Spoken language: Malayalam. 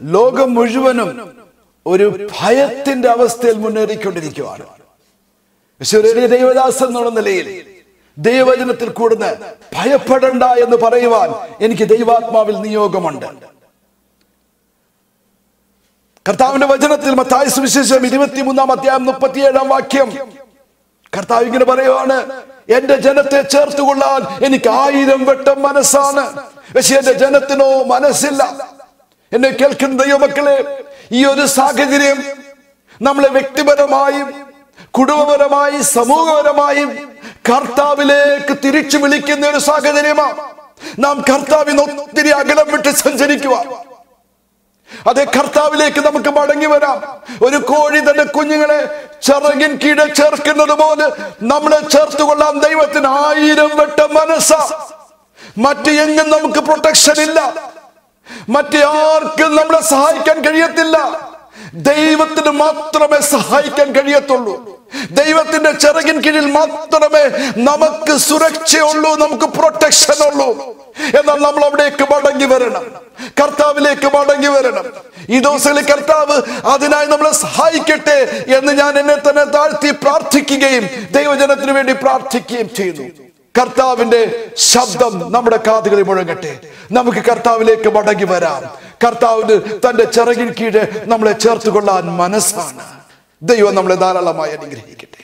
ലോകം മുഴുവനും ഒരു ഭയത്തിന്റെ അവസ്ഥയിൽ മുന്നേറിക്കൊണ്ടിരിക്കുകയാണ് പക്ഷെ ദൈവദാസൻ എന്നുള്ള നിലയിൽ ദൈവവചനത്തിൽ കൂടുന്ന ഭയപ്പെടണ്ട എന്ന് പറയുവാൻ എനിക്ക് ദൈവാത്മാവിൽ നിയോഗമുണ്ട്. കർത്താവിന്റെ വചനത്തിൽ മത്തായ സുവിശേഷം ഇരുപത്തിമൂന്നാം അധ്യായം മുപ്പത്തിയേഴാം വാക്യം കർത്താവ് ഇങ്ങനെ പറയുവാണ് എന്റെ ജനത്തെ ചേർത്തുകൊള്ളാൻ എനിക്ക് ആയിരം വട്ടം മനസ്സാണ്. പക്ഷെ എന്റെ ജനത്തിനോ മനസ്സില്ല. എന്നെ കേൾക്കുന്ന ദൈവമക്കളെ ഈ ഒരു സാഹചര്യം നമ്മളെ വ്യക്തിപരമായും കുടുംബപരമായി സമൂഹപരമായും കർത്താവിലേക്ക് തിരിച്ചു വിളിക്കുന്ന ഒരു സാഹചര്യമാണ്. നാം കർത്താവിന് ഒത്തിരി അകലം വിട്ട് സഞ്ചരിക്കുക. അതെ കർത്താവിലേക്ക് നമുക്ക് മടങ്ങി വരാം. ഒരു കോഴി തന്റെ കുഞ്ഞുങ്ങളെ ചിറകിൻ കീഴെ ചേർക്കുന്നത് പോലെ നമ്മളെ ചേർത്തുകൊള്ളാൻ ദൈവത്തിന് ആയിരം വട്ടം മനസ്സ. മറ്റ് എങ്ങും നമുക്ക് പ്രൊട്ടക്ഷൻ ഇല്ല. മറ്റേ ആർക്കും നമ്മളെ സഹായിക്കാൻ കഴിയത്തില്ല. ദൈവത്തിന് മാത്രമേ സഹായിക്കാൻ കഴിയത്തുള്ളൂ. ദൈവത്തിന്റെ ചിറകിൻ കീഴിൽ മാത്രമേ നമുക്ക് സുരക്ഷയുള്ളൂ നമുക്ക് പ്രൊട്ടക്ഷൻ ഉള്ളൂ. എന്നാൽ നമ്മൾ അവിടേക്ക് മടങ്ങി വരണം. കർത്താവിലേക്ക് മടങ്ങി വരണം. ഈ ദിവസങ്ങളിൽ കർത്താവ് അതിനായി നമ്മളെ സഹായിക്കട്ടെ എന്ന് ഞാൻ എന്നെ തന്നെ താഴ്ത്തി പ്രാർത്ഥിക്കുകയും ദൈവജനത്തിന് വേണ്ടി പ്രാർത്ഥിക്കുകയും ചെയ്യുന്നു. കർത്താവിന്റെ ശബ്ദം നമ്മുടെ കാതുകളിൽ മുഴങ്ങട്ടെ. നമുക്ക് കർത്താവിലേക്ക് മടങ്ങി വരാം. കർത്താവിന് തന്റെ ചിറകിൻ കീഴ് നമ്മളെ ചേർത്തുകൊള്ളാൻ മനസ്സാണ്. ദൈവം നമ്മളെ ധാരാളമായി അനുഗ്രഹിക്കട്ടെ.